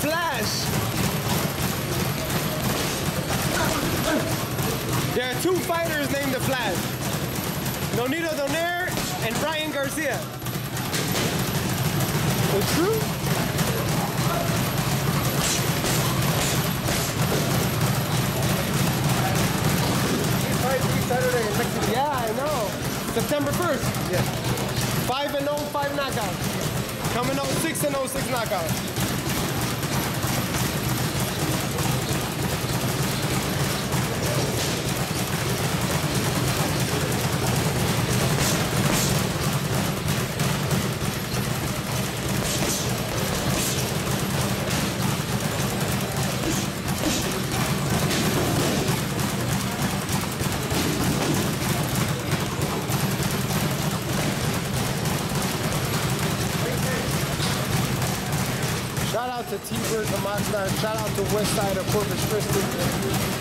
Flash. There are two fighters named the Flash. Nonito Donaire and Brian Garcia. It's true? Saturday in Mexico. Yeah, I know. September 1st. Yeah. 5 and 0, 5 knockouts. Coming out 6 and 0, 6 knockouts. Shout out to T-Bird Oxnard. Shout out to Westside of Corpus Christi.